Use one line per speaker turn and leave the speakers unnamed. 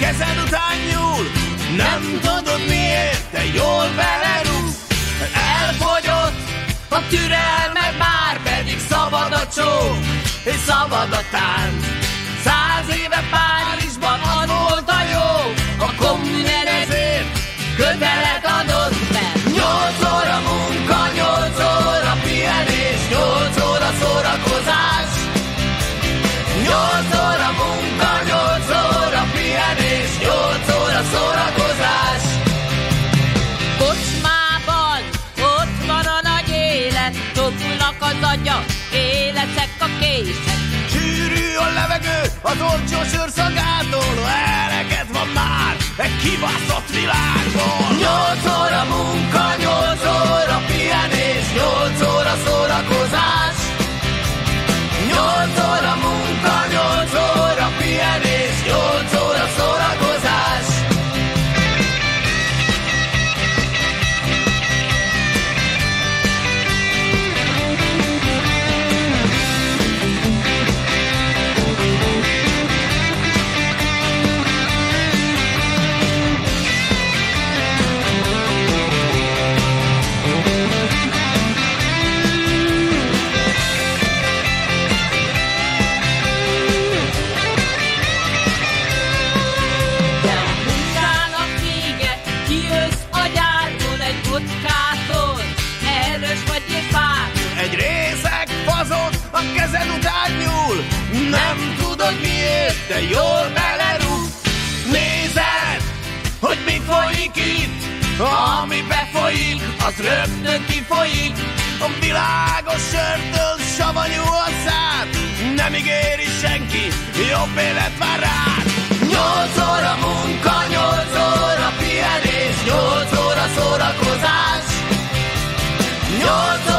kezed után nyúl. Nem tudod miért, de jól belerúgsz
Elfogyott a türelmed már Pedig szabad a csók és szabad
a tánc
Száz éve Párizsban az volt a jó. A kommuner ezért kötelet adott Mert
nyolc óra munka, nyolc óra pihenés Nyolc óra szórakozás. Nyolc óra
a készek.
Sűrű a levegő, az olcsó sörszagától, eleket van már egy kibaszott világból. Nyolc óra munka, a kezed után nyúl. Nem tudod miért, de jól belerúg. Nézed, hogy mi folyik itt. Ami befolyik, az rögtön kifolyik. A világos sörtől savanyú a szád. Nem ígéri senki, jobb élet vár rád. Nyolc óra munka, nyolc óra pihenés Nyolc óra szórakozás. Nyolc